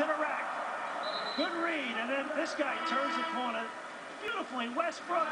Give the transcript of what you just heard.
to the rack. Good read, and then this guy turns the corner beautifully. Westbrook,